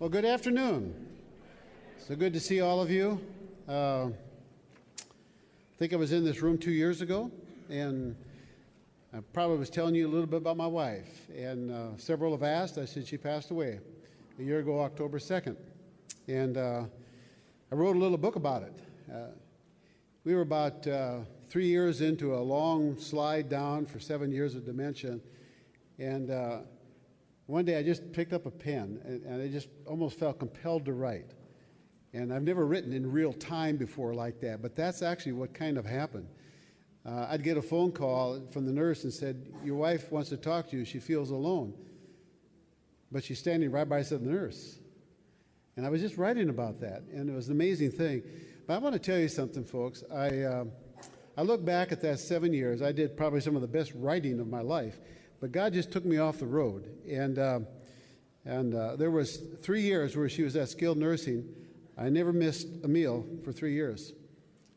Well, good afternoon. So good to see all of you. Uh, I think I was in this room two years ago, and I probably was telling you a little bit about my wife. And uh, several have asked. I said she passed away a year ago, October 2nd. And uh, I wrote a little book about it. Uh, we were about uh, three years into a long slide down for seven years of dementia. And uh, one day I just picked up a pen and, and I just almost felt compelled to write. And I've never written in real time before like that, but that's actually what kind of happened. Uh, I'd get a phone call from the nurse and said, Your wife wants to talk to you. She feels alone. But she's standing right by the nurse. And I was just writing about that, and it was an amazing thing. But I want to tell you something, folks. I, uh, I look back at that seven years. I did probably some of the best writing of my life but God just took me off the road. And, uh, and uh, there was three years where she was at skilled nursing. I never missed a meal for three years.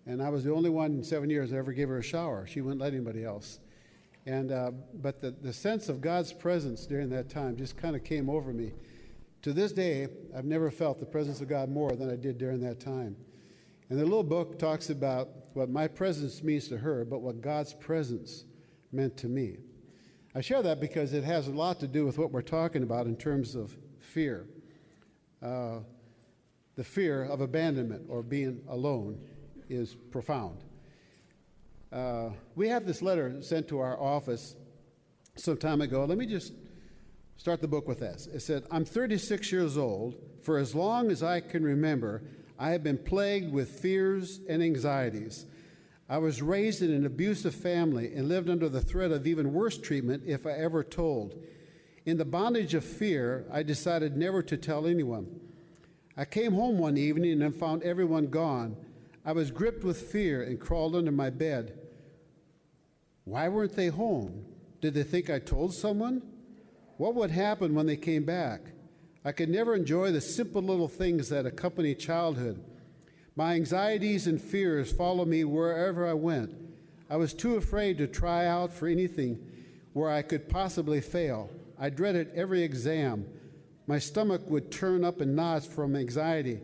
And I was the only one in seven years that ever gave her a shower. She wouldn't let anybody else. And, uh, but the, the sense of God's presence during that time just kind of came over me. To this day, I've never felt the presence of God more than I did during that time. And the little book talks about what my presence means to her, but what God's presence meant to me. I share that because it has a lot to do with what we're talking about in terms of fear. Uh, the fear of abandonment or being alone is profound. Uh, we have this letter sent to our office some time ago. Let me just start the book with this. It said, I'm 36 years old. For as long as I can remember, I have been plagued with fears and anxieties. I was raised in an abusive family and lived under the threat of even worse treatment if I ever told. In the bondage of fear, I decided never to tell anyone. I came home one evening and found everyone gone. I was gripped with fear and crawled under my bed. Why weren't they home? Did they think I told someone? What would happen when they came back? I could never enjoy the simple little things that accompany childhood. My anxieties and fears followed me wherever I went. I was too afraid to try out for anything where I could possibly fail. I dreaded every exam. My stomach would turn up in knots from anxiety.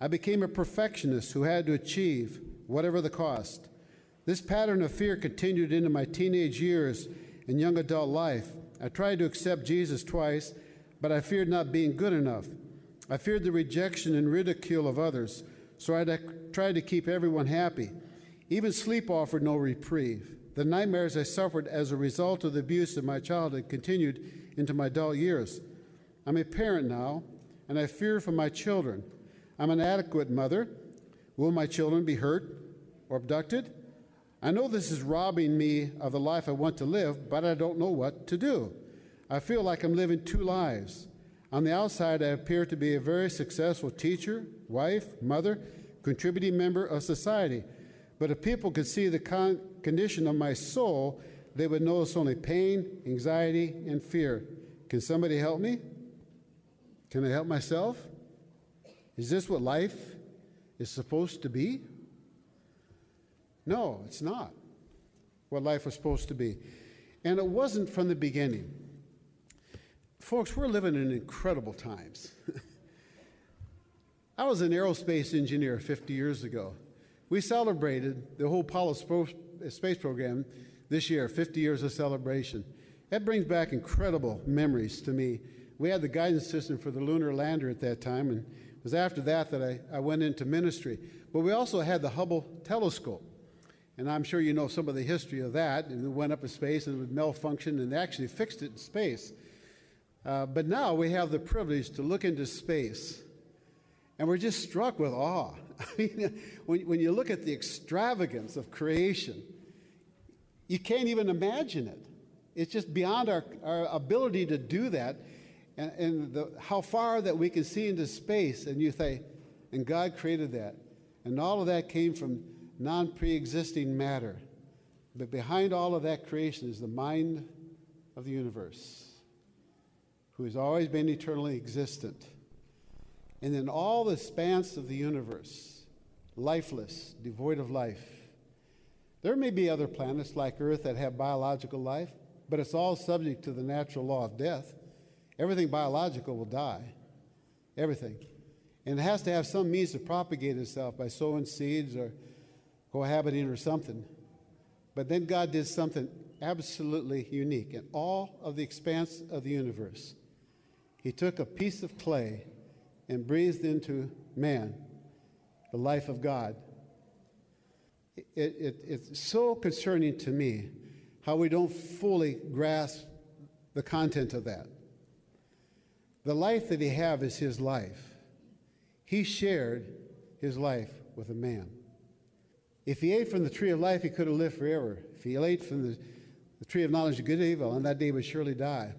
I became a perfectionist who had to achieve, whatever the cost. This pattern of fear continued into my teenage years and young adult life. I tried to accept Jesus twice, but I feared not being good enough. I feared the rejection and ridicule of others so I tried to keep everyone happy. Even sleep offered no reprieve. The nightmares I suffered as a result of the abuse of my childhood continued into my adult years. I'm a parent now, and I fear for my children. I'm an adequate mother. Will my children be hurt or abducted? I know this is robbing me of the life I want to live, but I don't know what to do. I feel like I'm living two lives. On the outside, I appear to be a very successful teacher, wife, mother, contributing member of society. But if people could see the con- condition of my soul, they would notice only pain, anxiety, and fear. Can somebody help me? Can I help myself? Is this what life is supposed to be? No, it's not what life was supposed to be. And it wasn't from the beginning. Folks, we're living in incredible times. I was an aerospace engineer 50 years ago. We celebrated the whole Apollo space program this year, 50 years of celebration. That brings back incredible memories to me. We had the guidance system for the lunar lander at that time, and it was after that that I, I went into ministry. But we also had the Hubble telescope. And I'm sure you know some of the history of that. And it went up in space and it would malfunction, and they actually fixed it in space. Uh, but now we have the privilege to look into space, and we're just struck with awe. I mean, when, when you look at the extravagance of creation, you can't even imagine it. It's just beyond our, our ability to do that, and, and the, how far that we can see into space. And you say, and God created that. And all of that came from non pre existing matter. But behind all of that creation is the mind of the universe who has always been eternally existent. And in all the expanse of the universe, lifeless, devoid of life. There may be other planets like Earth that have biological life, but it's all subject to the natural law of death. Everything biological will die. everything. And it has to have some means to propagate itself by sowing seeds or cohabiting or something. But then God did something absolutely unique in all of the expanse of the universe. He took a piece of clay and breathed into man the life of God. It, it, it's so concerning to me how we don't fully grasp the content of that. The life that he have is his life. He shared his life with a man. If he ate from the tree of life, he could have lived forever. If he ate from the, the tree of knowledge of good and evil, on that day would surely die.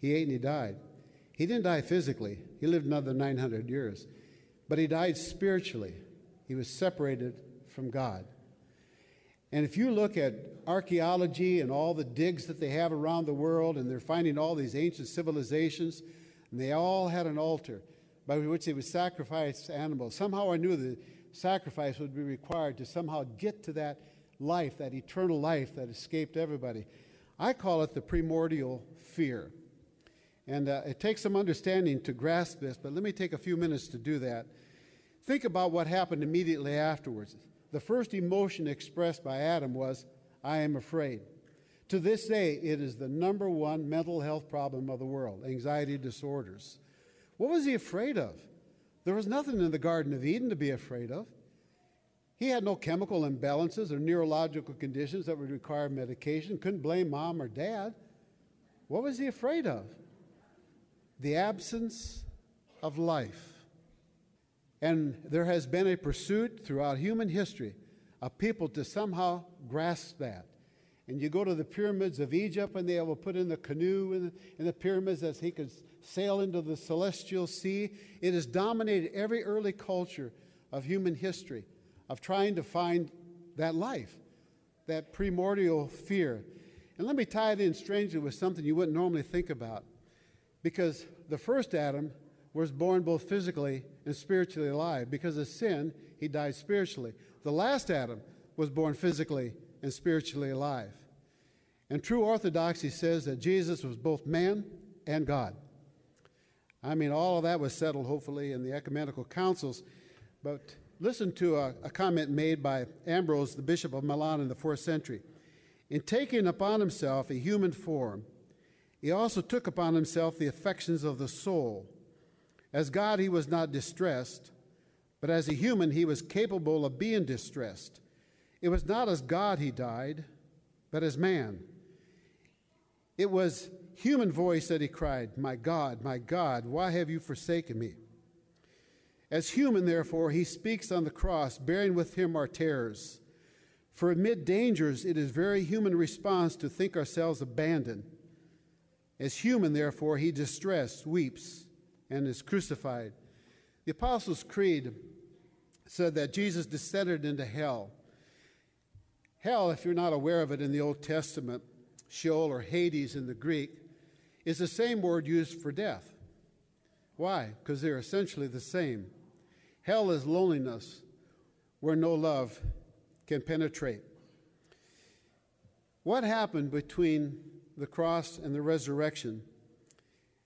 He ate and he died. He didn't die physically, he lived another 900 years. But he died spiritually. He was separated from God. And if you look at archaeology and all the digs that they have around the world, and they're finding all these ancient civilizations, and they all had an altar by which they would sacrifice animals. Somehow I knew the sacrifice would be required to somehow get to that life, that eternal life that escaped everybody. I call it the primordial fear. And uh, it takes some understanding to grasp this, but let me take a few minutes to do that. Think about what happened immediately afterwards. The first emotion expressed by Adam was, I am afraid. To this day, it is the number one mental health problem of the world anxiety disorders. What was he afraid of? There was nothing in the Garden of Eden to be afraid of. He had no chemical imbalances or neurological conditions that would require medication, couldn't blame mom or dad. What was he afraid of? The absence of life. And there has been a pursuit throughout human history of people to somehow grasp that. And you go to the pyramids of Egypt, and they will put in the canoe in the, in the pyramids as he could sail into the celestial sea. It has dominated every early culture of human history of trying to find that life, that primordial fear. And let me tie it in strangely with something you wouldn't normally think about. Because the first Adam was born both physically and spiritually alive. Because of sin, he died spiritually. The last Adam was born physically and spiritually alive. And true orthodoxy says that Jesus was both man and God. I mean, all of that was settled, hopefully, in the ecumenical councils. But listen to a, a, comment made by Ambrose, the Bishop of Milan in the fourth century. In taking upon himself a human form, he also took upon himself the affections of the soul. As God, he was not distressed, but as a human, he was capable of being distressed. It was not as God he died, but as man. It was human voice that he cried, My God, my God, why have you forsaken me? As human, therefore, he speaks on the cross, bearing with him our terrors. For amid dangers, it is very human response to think ourselves abandoned. As human, therefore, he distressed, weeps, and is crucified. The Apostles' Creed said that Jesus descended into hell. Hell, if you're not aware of it in the Old Testament, Sheol or Hades in the Greek, is the same word used for death. Why? Because they're essentially the same. Hell is loneliness where no love can penetrate. What happened between the cross and the resurrection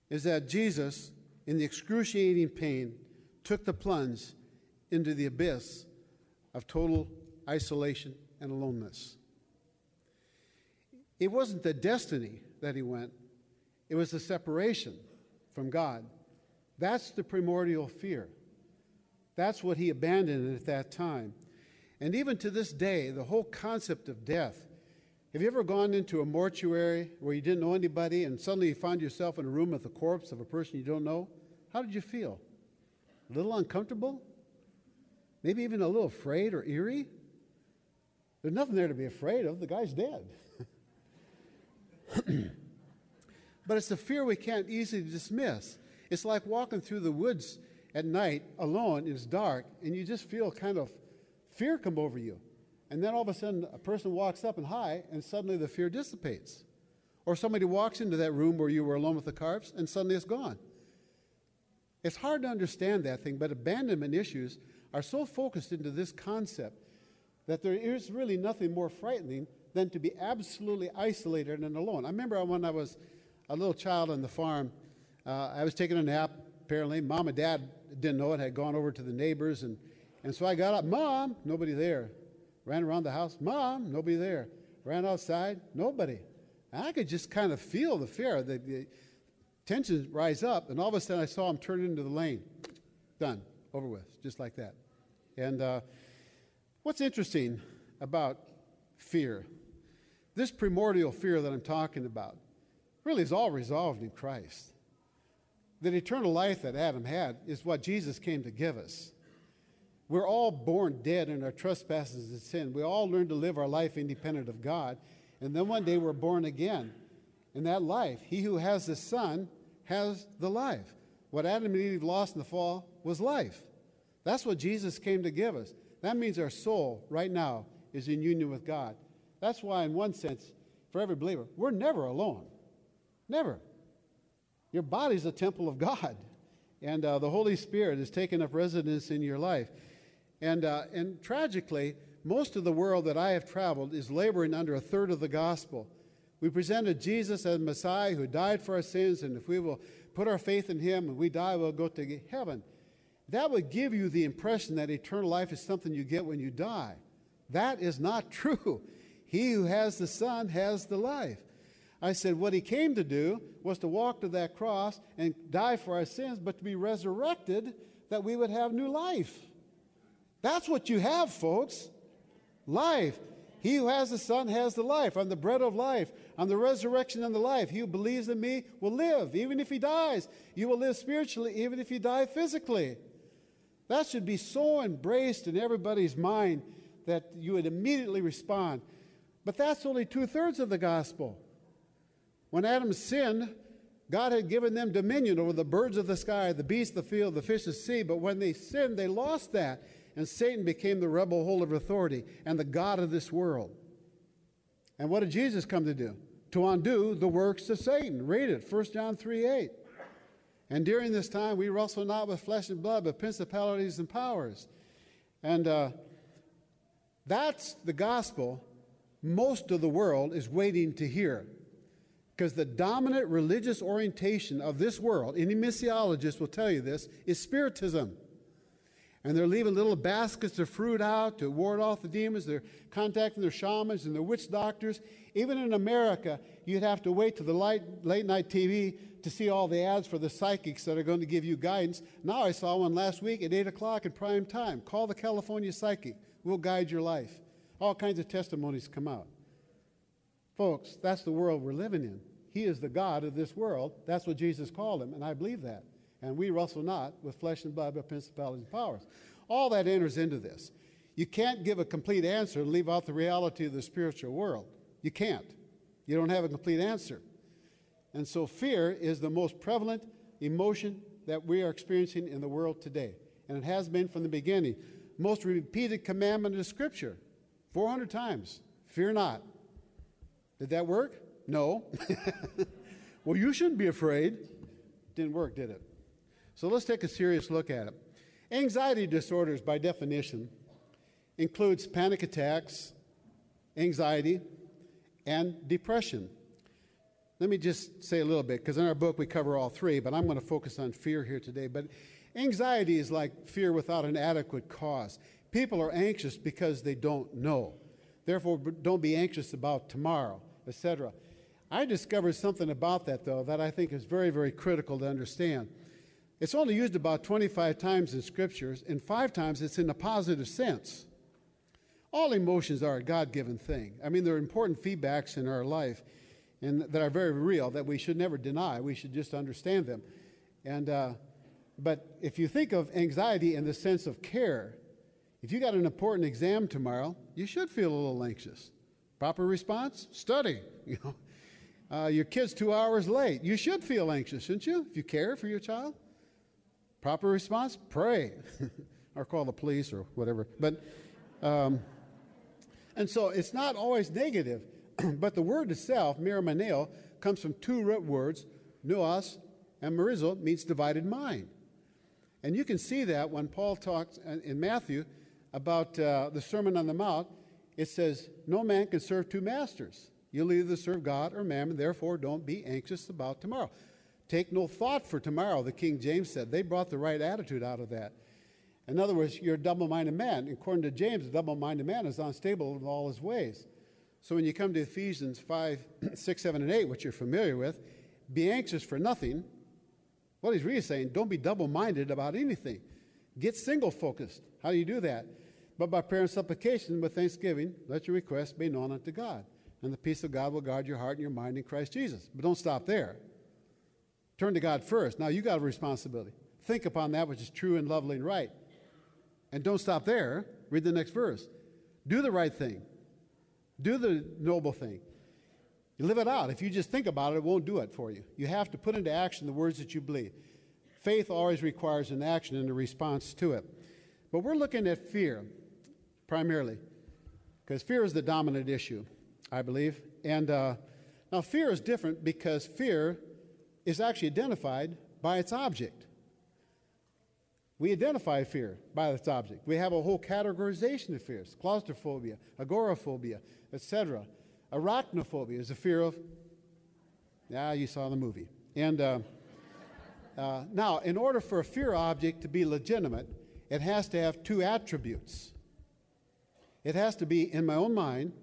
is that Jesus, in the excruciating pain, took the plunge into the abyss of total isolation and aloneness. It wasn't the destiny that he went, it was the separation from God. That's the primordial fear. That's what he abandoned at that time. And even to this day, the whole concept of death. Have you ever gone into a mortuary where you didn't know anybody and suddenly you find yourself in a room with the corpse of a person you don't know? How did you feel? A little uncomfortable? Maybe even a little afraid or eerie? There's nothing there to be afraid of. The guy's dead. but it's a fear we can't easily dismiss. It's like walking through the woods at night alone, it's dark, and you just feel kind of fear come over you. And then all of a sudden, a person walks up and hi, and suddenly the fear dissipates. Or somebody walks into that room where you were alone with the carps, and suddenly it's gone. It's hard to understand that thing, but abandonment issues are so focused into this concept that there is really nothing more frightening than to be absolutely isolated and alone. I remember when I was a little child on the farm, uh, I was taking a nap apparently. Mom and dad didn't know it, had gone over to the neighbors. And, and so I got up, Mom, nobody there. Ran around the house, Mom, nobody there. Ran outside, nobody. And I could just kind of feel the fear, the, the tensions rise up. And all of a sudden I saw him turn into the lane. Done, over with, just like that. And uh, what's interesting about fear, this primordial fear that I'm talking about, really is all resolved in Christ. That eternal life that Adam had is what Jesus came to give us. We're all born dead in our trespasses and sin. We all learn to live our life independent of God. And then one day we're born again. In that life, he who has the Son has the life. What Adam and Eve lost in the fall was life. That's what Jesus came to give us. That means our soul right now is in union with God. That's why, in one sense, for every believer, we're never alone. Never. Your body's a temple of God, and uh, the Holy Spirit is taking up residence in your life. And, uh, and tragically, most of the world that I have traveled is laboring under a third of the gospel. We presented Jesus as Messiah who died for our sins, and if we will put our faith in him and we die, we'll go to heaven. That would give you the impression that eternal life is something you get when you die. That is not true. He who has the Son has the life. I said, what he came to do was to walk to that cross and die for our sins, but to be resurrected that we would have new life. That's what you have, folks. Life. He who has the Son has the life. I'm the bread of life. I'm the resurrection and the life. He who believes in me will live, even if he dies. You will live spiritually, even if you die physically. That should be so embraced in everybody's mind that you would immediately respond. But that's only two thirds of the gospel. When Adam sinned, God had given them dominion over the birds of the sky, the beasts of the field, the fish of the sea. But when they sinned, they lost that and Satan became the rebel holder of authority and the God of this world. And what did Jesus come to do? To undo the works of Satan. Read it, 1 John 3 8. And during this time, we wrestle not with flesh and blood, but principalities and powers. And uh, that's the gospel most of the world is waiting to hear. Because the dominant religious orientation of this world, any missiologist will tell you this, is Spiritism and they're leaving little baskets of fruit out to ward off the demons. They're contacting their shamans and their witch doctors. Even in America, you'd have to wait to the late, late night TV to see all the ads for the psychics that are going to give you guidance. Now I saw one last week at 8 o'clock in prime time. Call the California Psychic. We'll guide your life. All kinds of testimonies come out. Folks, that's the world we're living in. He is the God of this world. That's what Jesus called him, and I believe that and we wrestle not with flesh and blood, but principalities and powers. All that enters into this. You can't give a complete answer and leave out the reality of the spiritual world. You can't. You don't have a complete answer. And so fear is the most prevalent emotion that we are experiencing in the world today. And it has been from the beginning. Most repeated commandment in Scripture, 400 times fear not. Did that work? No. well, you shouldn't be afraid. Didn't work, did it? So let's take a serious look at it. Anxiety disorders, by definition, includes panic attacks, anxiety, and depression. Let me just say a little bit, because in our book we cover all three, but I'm going to focus on fear here today. But anxiety is like fear without an adequate cause. People are anxious because they don't know. Therefore, don't be anxious about tomorrow, etc. I discovered something about that, though, that I think is very, very critical to understand. It's only used about 25 times in scriptures, and five times it's in a positive sense. All emotions are a God given thing. I mean, they're important feedbacks in our life and that are very real that we should never deny. We should just understand them. And, uh, but if you think of anxiety in the sense of care, if you got an important exam tomorrow, you should feel a little anxious. Proper response? Study. You know, uh, your kid's two hours late. You should feel anxious, shouldn't you? If you care for your child. Proper response? Pray. or call the police or whatever. But, um, and so it's not always negative, but the word itself, merimnao, comes from two root words, nous and merizo, means divided mind. And you can see that when Paul talks in Matthew about uh, the Sermon on the Mount, it says, No man can serve two masters. You'll either serve God or mammon, therefore don't be anxious about tomorrow. Take no thought for tomorrow, the King James said. They brought the right attitude out of that. In other words, you're a double minded man. According to James, a double minded man is unstable in all his ways. So when you come to Ephesians 5, 6, 7, and 8, which you're familiar with, be anxious for nothing. What he's really saying, don't be double minded about anything. Get single focused. How do you do that? But by prayer and supplication with thanksgiving, let your requests be known unto God. And the peace of God will guard your heart and your mind in Christ Jesus. But don't stop there. Turn to God first. Now you got a responsibility. Think upon that which is true and lovely and right. And don't stop there. Read the next verse. Do the right thing. Do the noble thing. You live it out. If you just think about it, it won't do it for you. You have to put into action the words that you believe. Faith always requires an action and a response to it. But we're looking at fear primarily because fear is the dominant issue, I believe. And uh, now, fear is different because fear is actually identified by its object. We identify fear by its object. We have a whole categorization of fears claustrophobia, agoraphobia, etc. Arachnophobia is a fear of, yeah, you saw the movie. And uh, uh, now, in order for a fear object to be legitimate, it has to have two attributes. It has to be, in my own mind,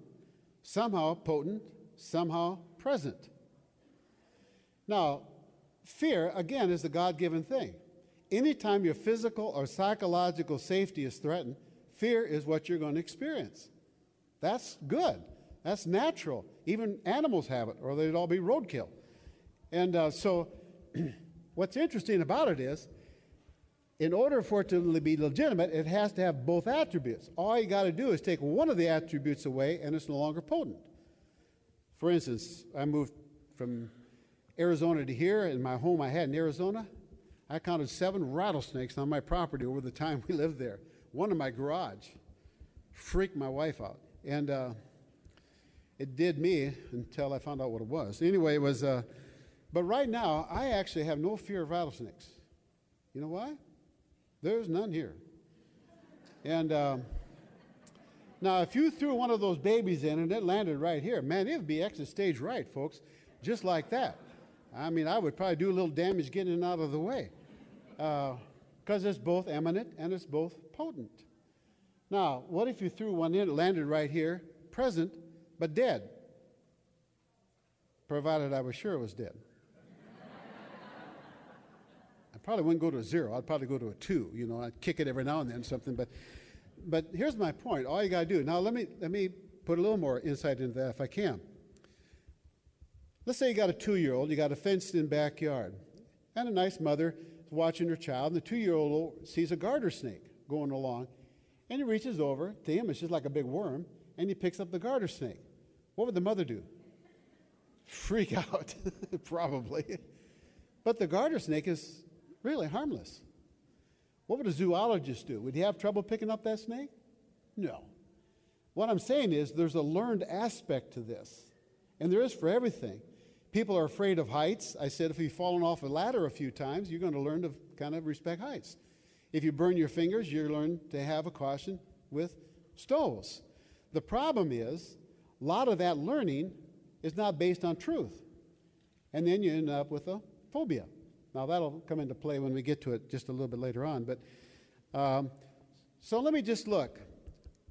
somehow potent, somehow present. Now, fear, again, is a God given thing. Anytime your physical or psychological safety is threatened, fear is what you're going to experience. That's good. That's natural. Even animals have it, or they'd all be roadkill. And uh, so, what's interesting about it is, in order for it to be legitimate, it has to have both attributes. All you got to do is take one of the attributes away, and it's no longer potent. For instance, I moved from Arizona to here, in my home I had in Arizona. I counted seven rattlesnakes on my property over the time we lived there. One in my garage. Freaked my wife out. And uh, it did me until I found out what it was. Anyway, it was, uh, but right now, I actually have no fear of rattlesnakes. You know why? There's none here. And um, now, if you threw one of those babies in and it landed right here, man, it would be exit stage right, folks, just like that. I mean, I would probably do a little damage getting it out of the way because uh, it's both eminent and it's both potent. Now, what if you threw one in, it landed right here, present, but dead? Provided I was sure it was dead. I probably wouldn't go to a zero. I'd probably go to a two. You know, I'd kick it every now and then, something. But, but here's my point. All you got to do now. Let me let me put a little more insight into that if I can. Let's say you got a two-year-old. You got a fenced-in backyard, and a nice mother is watching her child, and the two year old sees a garter snake going along, and he reaches over to him, it's just like a big worm, and he picks up the garter snake. What would the mother do? Freak out, probably. But the garter snake is really harmless. What would a zoologist do? Would he have trouble picking up that snake? No. What I'm saying is there's a learned aspect to this, and there is for everything. People are afraid of heights. I said if you've fallen off a ladder a few times, you're going to learn to kind of respect heights. If you burn your fingers, you learn to have a caution with stoves. The problem is, a lot of that learning is not based on truth. And then you end up with a phobia. Now, that'll come into play when we get to it just a little bit later on. But um, so let me just look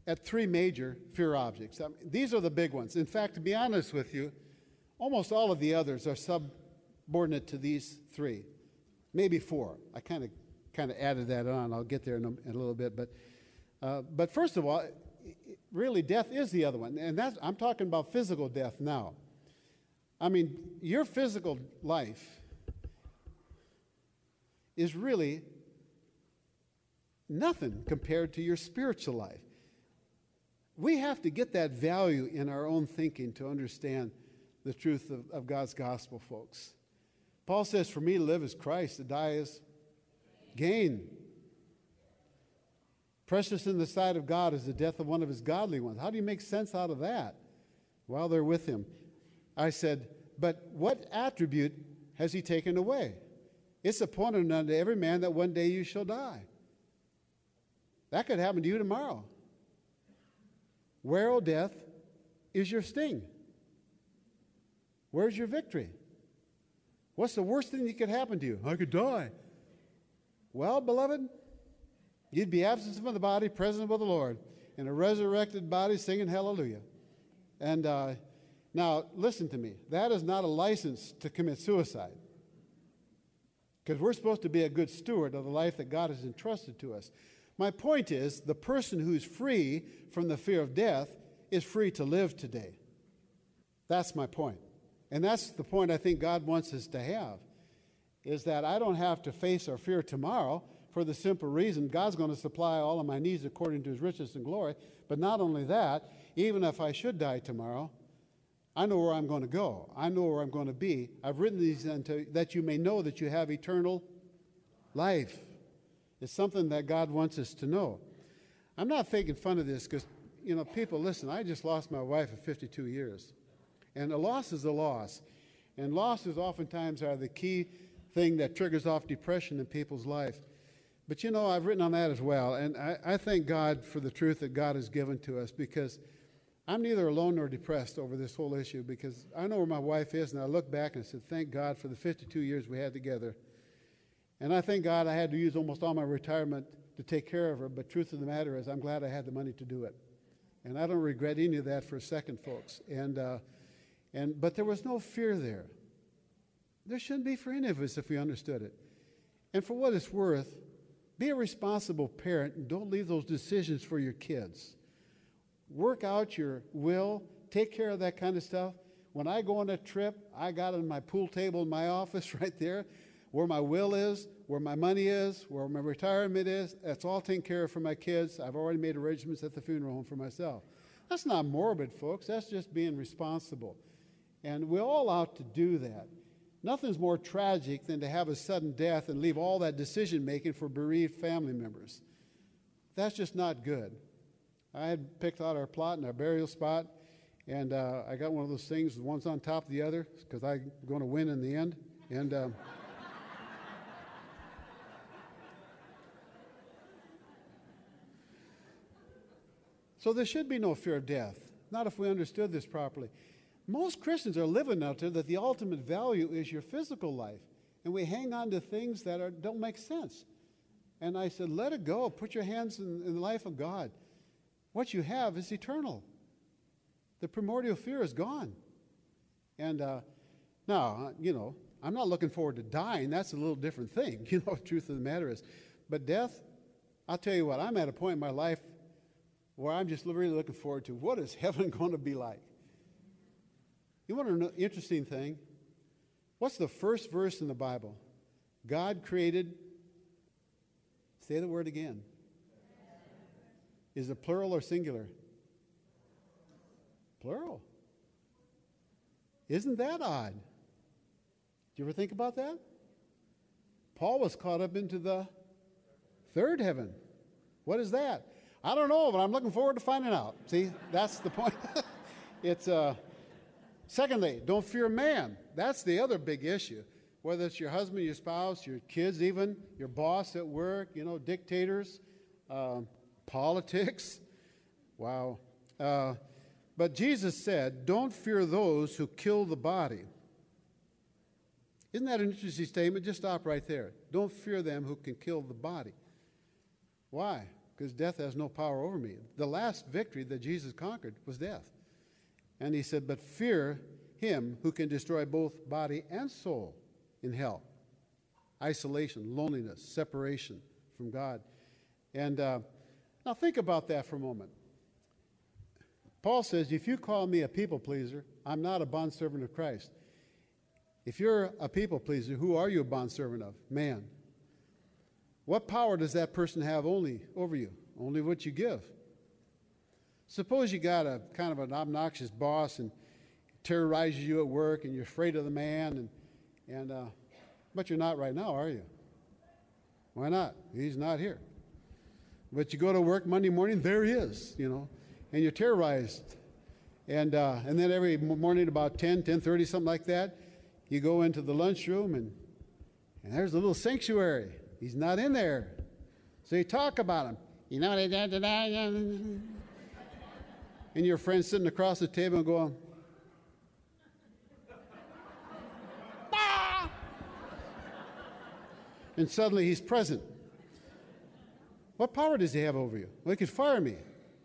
at three major fear objects. I mean, these are the big ones. In fact, to be honest with you, Almost all of the others are subordinate to these three, maybe four. I kind of kind of added that on. I'll get there in a, in a little bit, but uh, but first of all, really, death is the other one, and that's I'm talking about physical death now. I mean, your physical life is really nothing compared to your spiritual life. We have to get that value in our own thinking to understand the truth of, of God's gospel, folks. Paul says, For me to live is Christ, to die is gain. Precious in the sight of God is the death of one of his godly ones. How do you make sense out of that? While they're with him. I said, But what attribute has he taken away? It's appointed unto every man that one day you shall die. That could happen to you tomorrow. Where, O death, is your sting? Where's your victory? What's the worst thing that could happen to you? I could die. Well, beloved, you'd be absent from the body, present with the Lord, in a resurrected body singing hallelujah. And uh, now, listen to me. That is not a license to commit suicide. Because we're supposed to be a good steward of the life that God has entrusted to us. My point is the person who's free from the fear of death is free to live today. That's my point. And that's the point I think God wants us to have is that I don't have to face or fear tomorrow for the simple reason God's going to supply all of my needs according to his riches and glory. But not only that, even if I should die tomorrow, I know where I'm going to go. I know where I'm going to be. I've written these unto, that you may know that you have eternal life. It's something that God wants us to know. I'm not making fun of this because, you know, people, listen, I just lost my wife of 52 years. And a loss is a loss. And losses oftentimes are the key thing that triggers off depression in people's life. But you know, I've written on that as well. And I, I thank God for the truth that God has given to us because I'm neither alone nor depressed over this whole issue because I know where my wife is. And I look back and I said, thank God for the 52 years we had together. And I thank God I had to use almost all my retirement to take care of her. But truth of the matter is, I'm glad I had the money to do it. And I don't regret any of that for a second, folks. And, uh, and, but there was no fear there. There shouldn't be for any of us if we understood it. And for what it's worth, be a responsible parent and don't leave those decisions for your kids. Work out your will, take care of that kind of stuff. When I go on a trip, I got on my pool table in my office right there where my will is, where my money is, where my retirement is. That's all taken care of for my kids. I've already made arrangements at the funeral home for myself. That's not morbid, folks. That's just being responsible. And we're all out to do that. Nothing's more tragic than to have a sudden death and leave all that decision making for bereaved family members. That's just not good. I had picked out our plot and our burial spot, and uh, I got one of those things, one's on top of the other, because I'm going to win in the end. And um, so there should be no fear of death, not if we understood this properly. Most Christians are living out there that the ultimate value is your physical life. And we hang on to things that are, don't make sense. And I said, let it go. Put your hands in, in the life of God. What you have is eternal. The primordial fear is gone. And uh, now, uh, you know, I'm not looking forward to dying. That's a little different thing. You know, the truth of the matter is. But death, I'll tell you what, I'm at a point in my life where I'm just really looking forward to what is heaven going to be like. You want to know interesting thing? What's the first verse in the Bible? God created, say the word again. Is it plural or singular? Plural. Isn't that odd? Do you ever think about that? Paul was caught up into the third heaven. What is that? I don't know, but I'm looking forward to finding out. See, that's the point. it's uh, Secondly, don't fear man. That's the other big issue. Whether it's your husband, your spouse, your kids, even your boss at work, you know, dictators, uh, politics. Wow. Uh, but Jesus said, Don't fear those who kill the body. Isn't that an interesting statement? Just stop right there. Don't fear them who can kill the body. Why? Because death has no power over me. The last victory that Jesus conquered was death. And he said, But fear him who can destroy both body and soul in hell. Isolation, loneliness, separation from God. And uh, now think about that for a moment. Paul says, If you call me a people pleaser, I'm not a bondservant of Christ. If you're a people pleaser, who are you a bondservant of? Man. What power does that person have only over you? Only what you give. Suppose you got a kind of an obnoxious boss and terrorizes you at work and you're afraid of the man and, and uh, but you're not right now, are you? Why not? He's not here. But you go to work Monday morning, there he is, you know, and you're terrorized. And, uh, and then every morning about 10, 10.30, something like that, you go into the lunchroom and, and there's a little sanctuary. He's not in there. So you talk about him. You know, and your friend sitting across the table and going, and suddenly he's present. What power does he have over you? Well, he could fire me.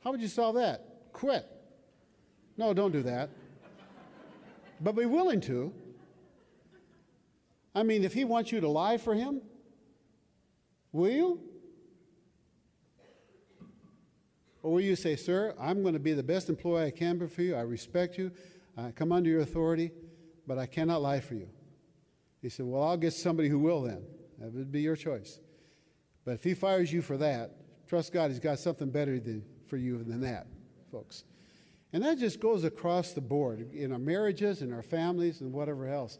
How would you solve that? Quit. No, don't do that. But be willing to. I mean, if he wants you to lie for him, will you? Or will you say, Sir, I'm going to be the best employee I can be for you. I respect you. I come under your authority, but I cannot lie for you. He said, Well, I'll get somebody who will then. That would be your choice. But if he fires you for that, trust God, he's got something better than, for you than that, folks. And that just goes across the board in our marriages, in our families, and whatever else.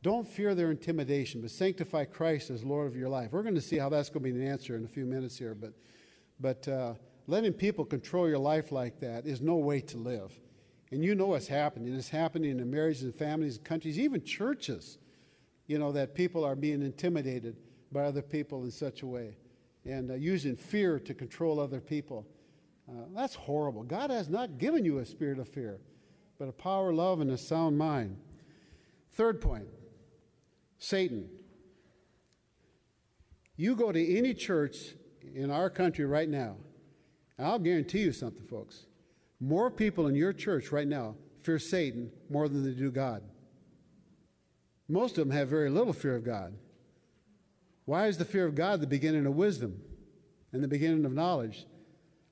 Don't fear their intimidation, but sanctify Christ as Lord of your life. We're going to see how that's going to be an answer in a few minutes here, but, but uh, letting people control your life like that is no way to live. And you know what's happening. It's happening in marriages and families and countries, even churches, you know, that people are being intimidated by other people in such a way and uh, using fear to control other people. Uh, that's horrible. God has not given you a spirit of fear, but a power, love, and a sound mind. Third point Satan. You go to any church in our country right now, and I'll guarantee you something, folks. More people in your church right now fear Satan more than they do God. Most of them have very little fear of God. Why is the fear of God the beginning of wisdom and the beginning of knowledge?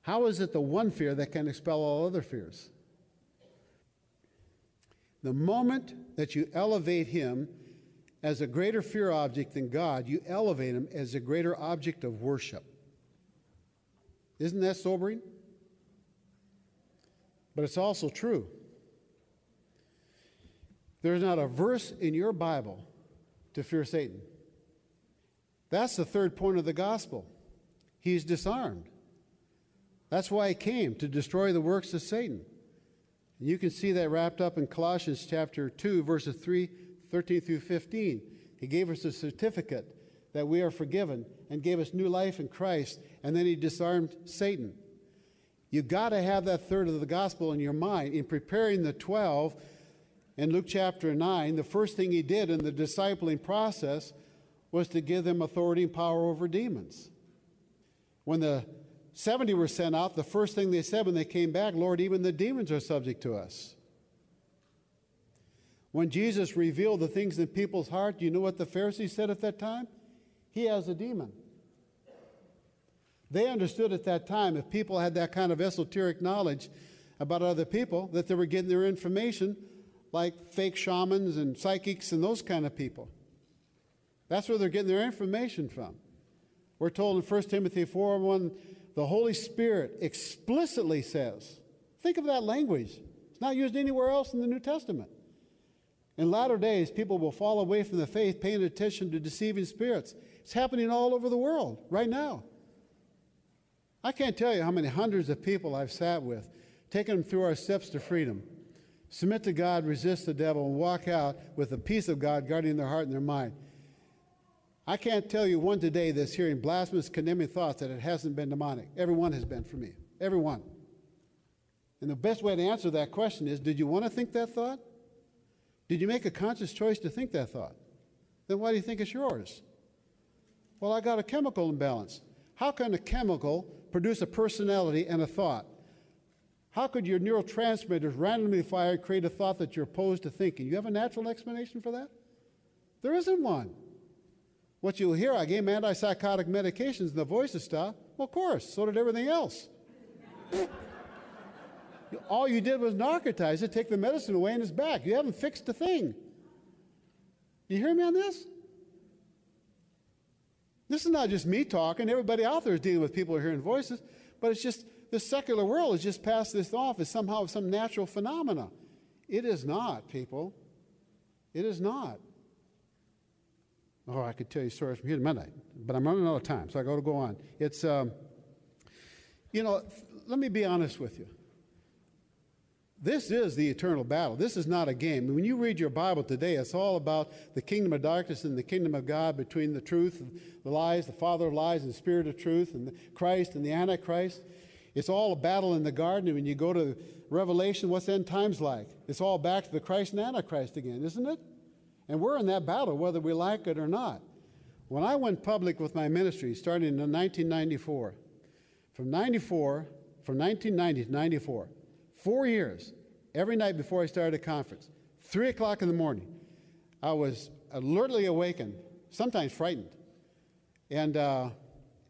How is it the one fear that can expel all other fears? The moment that you elevate him as a greater fear object than God, you elevate him as a greater object of worship. Isn't that sobering? But it's also true. There's not a verse in your Bible to fear Satan. That's the third point of the gospel. He's disarmed. That's why he came, to destroy the works of Satan. And you can see that wrapped up in Colossians chapter 2, verses 3, 13 through 15. He gave us a certificate that we are forgiven and gave us new life in Christ, and then he disarmed Satan. You've got to have that third of the gospel in your mind. In preparing the 12 in Luke chapter 9, the first thing he did in the discipling process was to give them authority and power over demons. When the 70 were sent out, the first thing they said when they came back, Lord, even the demons are subject to us. When Jesus revealed the things in people's heart, do you know what the Pharisees said at that time? He has a demon. They understood at that time, if people had that kind of esoteric knowledge about other people, that they were getting their information like fake shamans and psychics and those kind of people. That's where they're getting their information from. We're told in 1 Timothy 4 1, the Holy Spirit explicitly says, think of that language. It's not used anywhere else in the New Testament. In latter days, people will fall away from the faith, paying attention to deceiving spirits. It's happening all over the world right now. I can't tell you how many hundreds of people I've sat with, taken them through our steps to freedom. Submit to God, resist the devil, and walk out with the peace of God guarding their heart and their mind. I can't tell you one today that's hearing blasphemous, condemning thoughts that it hasn't been demonic. Everyone has been for me. Everyone. And the best way to answer that question is did you want to think that thought? Did you make a conscious choice to think that thought? Then why do you think it's yours? Well, I got a chemical imbalance. How can a chemical produce a personality and a thought? How could your neurotransmitters randomly fire create a thought that you're opposed to thinking? You have a natural explanation for that? There isn't one. What you'll hear, I gave antipsychotic medications and the voices stopped. Well, of course, so did everything else. All you did was narcotize it, take the medicine away, and it's back. You haven't fixed the thing. You hear me on this? This is not just me talking. Everybody out there is dealing with people who are hearing voices, but it's just the secular world has just passed this off as somehow some natural phenomena. It is not, people. It is not. Oh, I could tell you stories from here to midnight, but I'm running out of time, so I got to go on. It's, um, you know, let me be honest with you. This is the eternal battle. This is not a game. When you read your Bible today, it's all about the kingdom of darkness and the kingdom of God between the truth the lies, the father of lies and the spirit of truth, and Christ and the Antichrist. It's all a battle in the garden. And when you go to Revelation, what's end times like? It's all back to the Christ and Antichrist again, isn't it? And we're in that battle whether we like it or not. When I went public with my ministry, starting in 1994, from 94, from 1990 to 94, four years, every night before I started a conference, 3 o'clock in the morning, I was alertly awakened, sometimes frightened. And uh,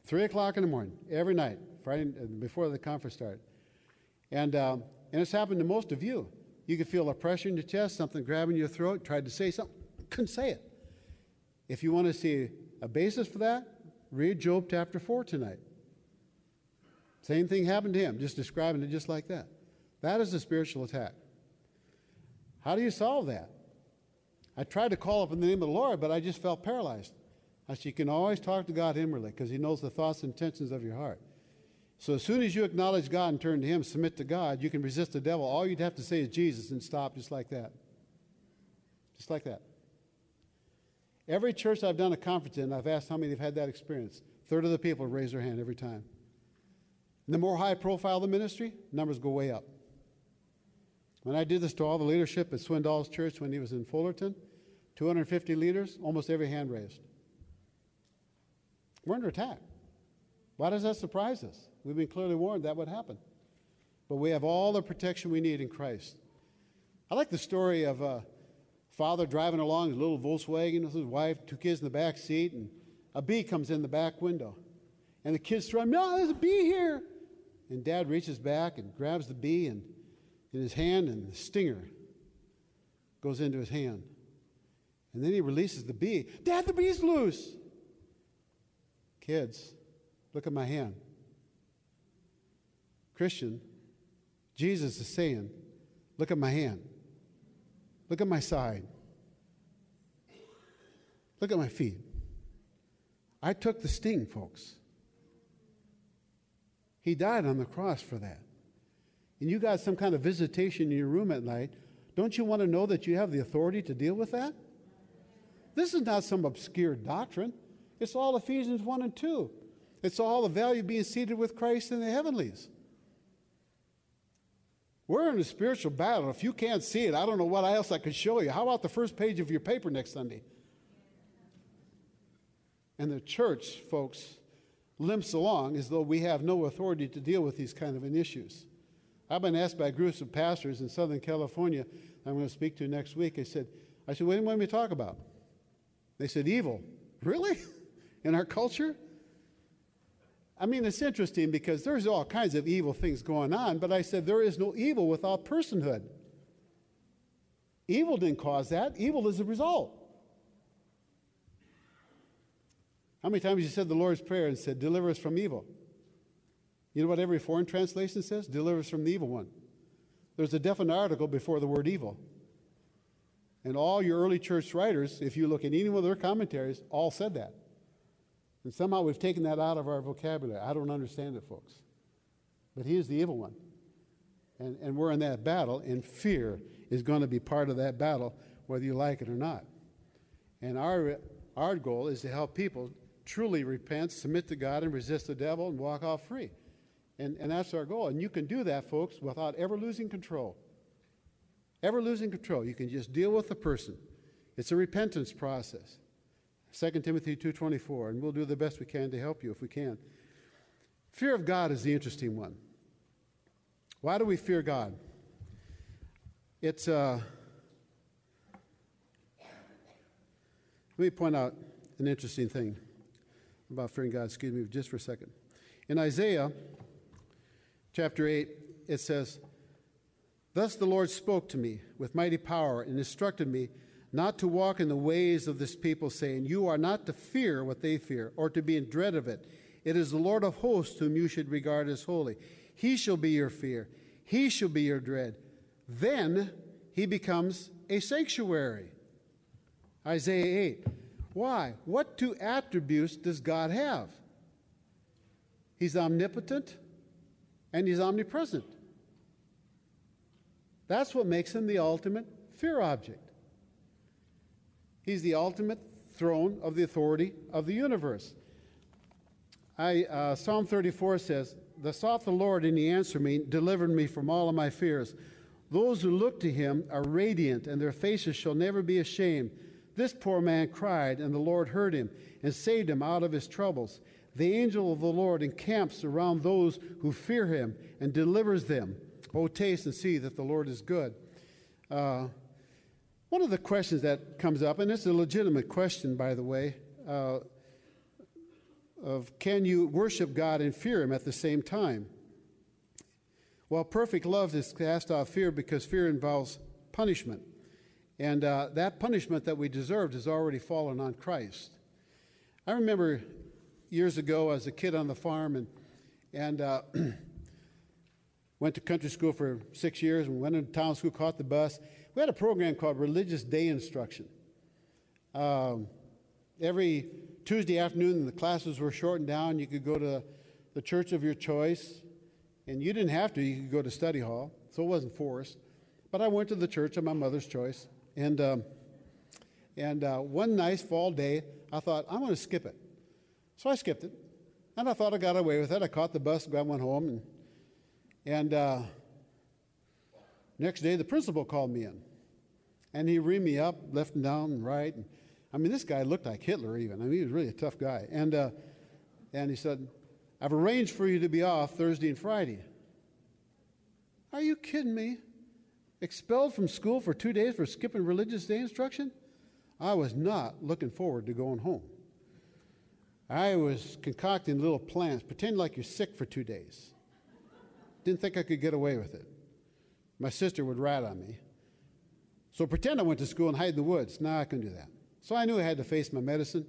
3 o'clock in the morning, every night, Friday, uh, before the conference started. And, uh, and it's happened to most of you. You could feel a pressure in your chest, something grabbing your throat, tried to say something, couldn't say it. If you want to see a basis for that, read Job chapter 4 tonight. Same thing happened to him, just describing it just like that. That is a spiritual attack. How do you solve that? I tried to call up in the name of the Lord, but I just felt paralyzed. I said, You can always talk to God inwardly because He knows the thoughts and intentions of your heart. So as soon as you acknowledge God and turn to Him, submit to God, you can resist the devil. All you'd have to say is Jesus and stop just like that. Just like that. Every church I've done a conference in, I've asked how many have had that experience. A third of the people raise their hand every time. And the more high profile the ministry, numbers go way up. When I did this to all the leadership at Swindoll's church when he was in Fullerton, 250 leaders, almost every hand raised. We're under attack. Why does that surprise us? We've been clearly warned that would happen. But we have all the protection we need in Christ. I like the story of a father driving along his little Volkswagen with his wife, two kids in the back seat, and a bee comes in the back window. And the kids throw him, No, there's a bee here. And dad reaches back and grabs the bee and, in his hand, and the stinger goes into his hand. And then he releases the bee. Dad, the bee's loose. Kids, look at my hand. Christian, Jesus is saying, Look at my hand. Look at my side. Look at my feet. I took the sting, folks. He died on the cross for that. And you got some kind of visitation in your room at night. Don't you want to know that you have the authority to deal with that? This is not some obscure doctrine. It's all Ephesians 1 and 2. It's all the value of being seated with Christ in the heavenlies. We're in a spiritual battle. If you can't see it, I don't know what else I could show you. How about the first page of your paper next Sunday? And the church, folks, limps along as though we have no authority to deal with these kind of issues. I've been asked by groups of pastors in Southern California, I'm going to speak to next week. I said, I said, what do you want me to talk about? They said, evil. Really? In our culture? I mean, it's interesting because there's all kinds of evil things going on, but I said there is no evil without personhood. Evil didn't cause that, evil is a result. How many times you said the Lord's Prayer and said, Deliver us from evil? You know what every foreign translation says? Deliver us from the evil one. There's a definite article before the word evil. And all your early church writers, if you look at any one of their commentaries, all said that. And somehow we've taken that out of our vocabulary. I don't understand it, folks. But he is the evil one. And, and we're in that battle, and fear is going to be part of that battle, whether you like it or not. And our, our goal is to help people truly repent, submit to God, and resist the devil and walk off free. And, and that's our goal. And you can do that, folks, without ever losing control. Ever losing control. You can just deal with the person. It's a repentance process. 2 Timothy 2.24, and we'll do the best we can to help you if we can. Fear of God is the interesting one. Why do we fear God? It's, uh, let me point out an interesting thing about fearing God. Excuse me just for a second. In Isaiah chapter 8, it says, Thus the Lord spoke to me with mighty power and instructed me not to walk in the ways of this people, saying, You are not to fear what they fear, or to be in dread of it. It is the Lord of hosts whom you should regard as holy. He shall be your fear, he shall be your dread. Then he becomes a sanctuary. Isaiah 8. Why? What two attributes does God have? He's omnipotent and he's omnipresent. That's what makes him the ultimate fear object. He's the ultimate throne of the authority of the universe. I, uh, Psalm 34 says, The sought the Lord, and he answered me, delivered me from all of my fears. Those who look to him are radiant, and their faces shall never be ashamed. This poor man cried, and the Lord heard him and saved him out of his troubles. The angel of the Lord encamps around those who fear him and delivers them. Oh, taste and see that the Lord is good. Uh, one of the questions that comes up, and it's a legitimate question, by the way, uh, of can you worship God and fear Him at the same time? Well, perfect love is cast off fear because fear involves punishment. And uh, that punishment that we deserved has already fallen on Christ. I remember years ago as a kid on the farm and, and uh, went to country school for six years and went into town school, caught the bus. We had a program called Religious Day Instruction. Um, every Tuesday afternoon, the classes were shortened down. You could go to the church of your choice, and you didn't have to. You could go to study hall, so it wasn't forced. But I went to the church of my mother's choice, and um, and uh, one nice fall day, I thought I'm going to skip it. So I skipped it, and I thought I got away with it. I caught the bus, I went home, and and uh, next day the principal called me in, and he reamed me up, left and down and right. And, I mean, this guy looked like Hitler even. I mean, he was really a tough guy. And, uh, and he said, I've arranged for you to be off Thursday and Friday. Are you kidding me? Expelled from school for two days for skipping religious day instruction? I was not looking forward to going home. I was concocting little plans, pretend like you're sick for two days. Didn't think I could get away with it. My sister would rat on me. So pretend I went to school and hide in the woods. Now I couldn't do that. So I knew I had to face my medicine.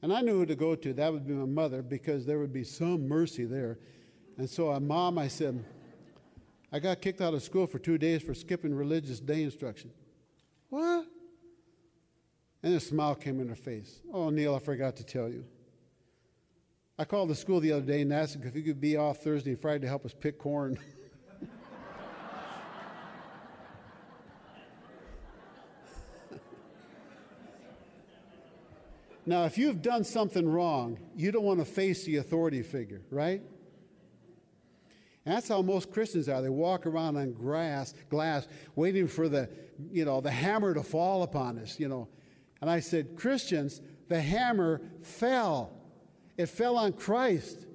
And I knew who to go to. That would be my mother because there would be some mercy there. And so, uh, Mom, I said, I got kicked out of school for two days for skipping religious day instruction. What? And a smile came in her face. Oh, Neil, I forgot to tell you. I called the school the other day and asked if he could be off Thursday and Friday to help us pick corn. Now, if you've done something wrong, you don't want to face the authority figure, right? And that's how most Christians are. They walk around on grass, glass, waiting for the, you know, the hammer to fall upon us, you know. And I said, Christians, the hammer fell. It fell on Christ.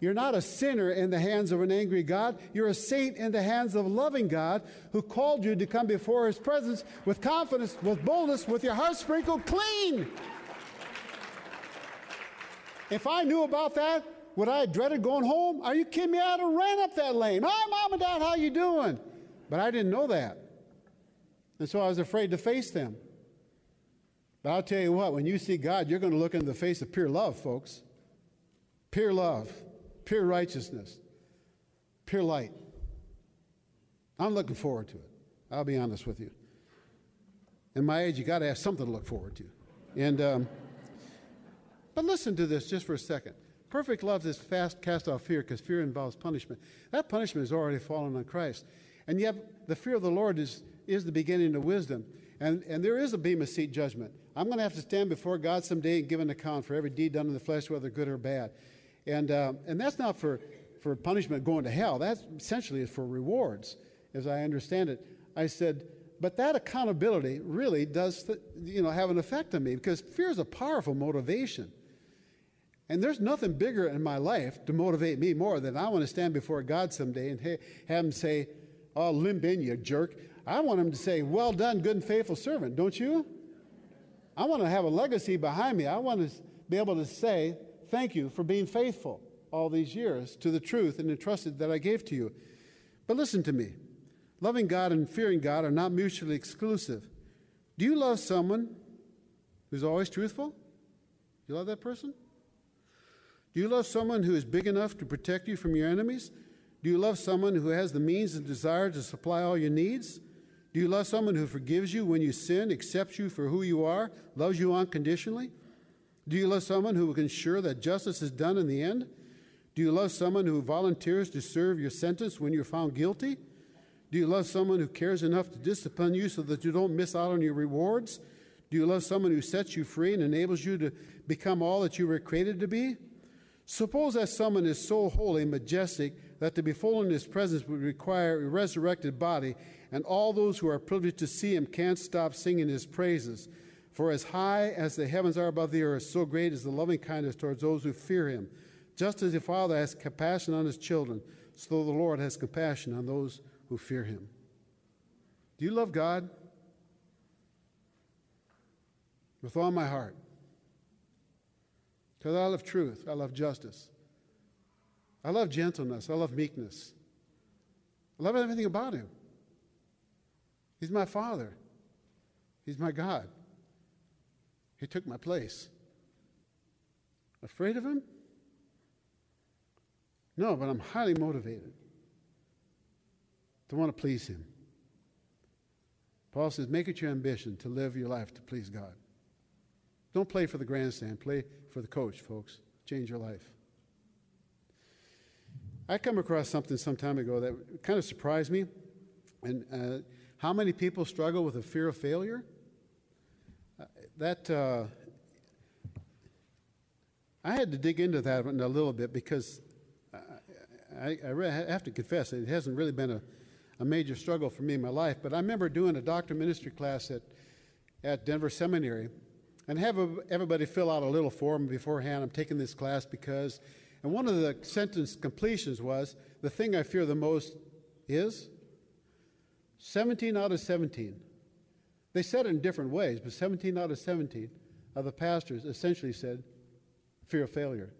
You're not a sinner in the hands of an angry God. You're a saint in the hands of a loving God who called you to come before his presence with confidence, with boldness, with your heart sprinkled clean. If I knew about that, would I have dreaded going home? Are you kidding me? I'd have ran up that lane. Hi, mom and dad, how you doing? But I didn't know that. And so I was afraid to face them. But I'll tell you what, when you see God, you're going to look into the face of pure love, folks. Pure love, pure righteousness, pure light. I'm looking forward to it. I'll be honest with you. In my age, you got to have something to look forward to. And um, but listen to this just for a second. Perfect love is fast cast off fear because fear involves punishment. That punishment has already fallen on Christ. And yet, the fear of the Lord is, is the beginning of wisdom. And, and there is a bema seat judgment. I'm going to have to stand before God someday and give an account for every deed done in the flesh, whether good or bad. And, uh, and that's not for, for punishment going to hell. That essentially is for rewards, as I understand it. I said, but that accountability really does you know, have an effect on me because fear is a powerful motivation. And there's nothing bigger in my life to motivate me more than I want to stand before God someday and have him say, Oh, limp in, you jerk. I want him to say, Well done, good and faithful servant, don't you? I want to have a legacy behind me. I want to be able to say, Thank you for being faithful all these years to the truth and entrusted that I gave to you. But listen to me loving God and fearing God are not mutually exclusive. Do you love someone who's always truthful? Do you love that person? Do you love someone who is big enough to protect you from your enemies? Do you love someone who has the means and desire to supply all your needs? Do you love someone who forgives you when you sin, accepts you for who you are, loves you unconditionally? Do you love someone who will ensure that justice is done in the end? Do you love someone who volunteers to serve your sentence when you're found guilty? Do you love someone who cares enough to discipline you so that you don't miss out on your rewards? Do you love someone who sets you free and enables you to become all that you were created to be? Suppose that someone is so holy and majestic that to be full in his presence would require a resurrected body, and all those who are privileged to see him can't stop singing his praises. For as high as the heavens are above the earth, so great is the loving kindness towards those who fear him. Just as the Father has compassion on his children, so the Lord has compassion on those who fear him. Do you love God? With all my heart. Because I love truth, I love justice, I love gentleness, I love meekness, I love everything about him. He's my Father, He's my God. He took my place. Afraid of him? No, but I'm highly motivated to want to please him. Paul says, make it your ambition to live your life to please God. Don't play for the grandstand, play for the coach, folks. Change your life. I come across something some time ago that kind of surprised me. And uh, how many people struggle with a fear of failure? That uh, I had to dig into that a little bit because I, I, I, have to confess it hasn't really been a, a major struggle for me in my life. But I remember doing a doctor ministry class at, at Denver Seminary and have a, everybody fill out a little form beforehand. I'm taking this class because, and one of the sentence completions was the thing I fear the most is 17 out of 17 they said it in different ways, but 17 out of 17 of the pastors essentially said fear of failure.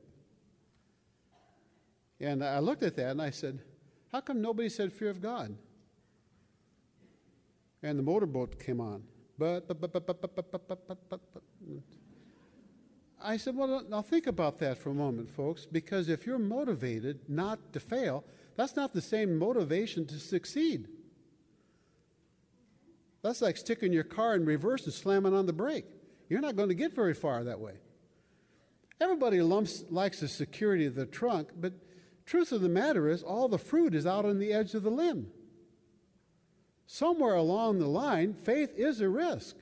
And I looked at that and I said, How come nobody said fear of God? And the motorboat came on. But, but, but, but, but, but, but, but, but, but, but. I said, Well, now think about that for a moment, folks, because if you're motivated not to fail, that's not the same motivation to succeed. That's like sticking your car in reverse and slamming on the brake. You're not going to get very far that way. Everybody lumps, likes the security of the trunk, but truth of the matter is all the fruit is out on the edge of the limb. Somewhere along the line, faith is a risk.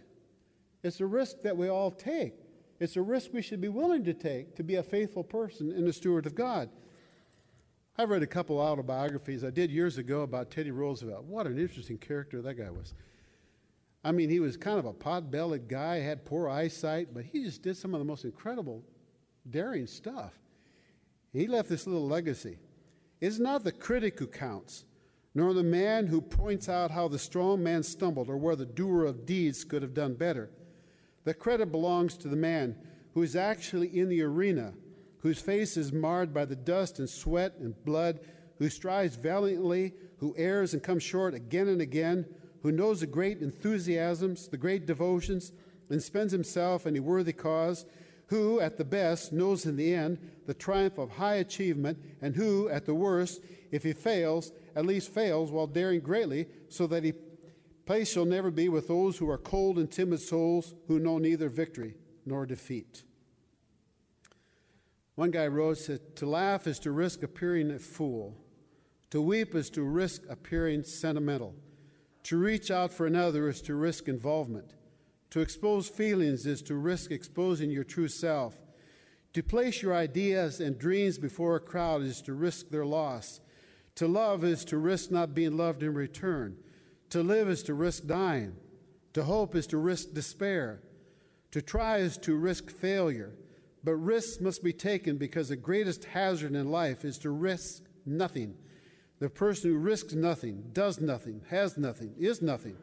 It's a risk that we all take. It's a risk we should be willing to take to be a faithful person and a steward of God. I've read a couple autobiographies I did years ago about Teddy Roosevelt. What an interesting character that guy was. I mean, he was kind of a pot bellied guy, had poor eyesight, but he just did some of the most incredible, daring stuff. He left this little legacy. It's not the critic who counts, nor the man who points out how the strong man stumbled or where the doer of deeds could have done better. The credit belongs to the man who is actually in the arena, whose face is marred by the dust and sweat and blood, who strives valiantly, who errs and comes short again and again who knows the great enthusiasms, the great devotions, and spends himself in a worthy cause, who, at the best, knows in the end the triumph of high achievement, and who, at the worst, if he fails, at least fails while daring greatly, so that he place shall never be with those who are cold and timid souls who know neither victory nor defeat. One guy wrote, said, To laugh is to risk appearing a fool. To weep is to risk appearing sentimental. To reach out for another is to risk involvement. To expose feelings is to risk exposing your true self. To place your ideas and dreams before a crowd is to risk their loss. To love is to risk not being loved in return. To live is to risk dying. To hope is to risk despair. To try is to risk failure. But risks must be taken because the greatest hazard in life is to risk nothing. The person who risks nothing, does nothing, has nothing, is nothing.